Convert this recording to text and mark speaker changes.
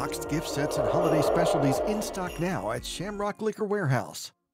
Speaker 1: Boxed gift sets and holiday specialties in stock now at Shamrock Liquor Warehouse.